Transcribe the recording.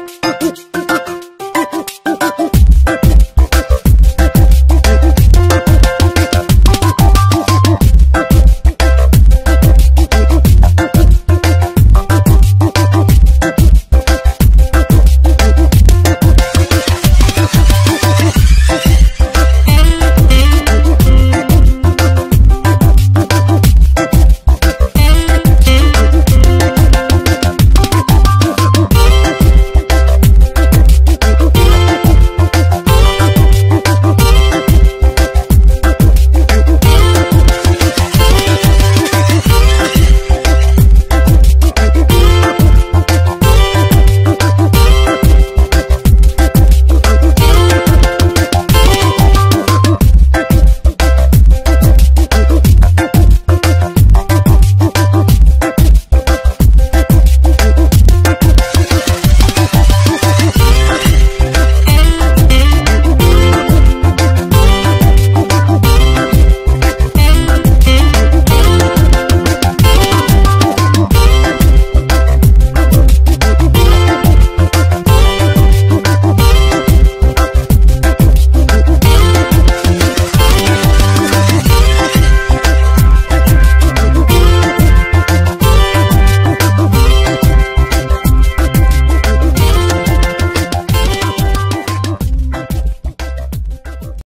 Oh, oh, oh, oh.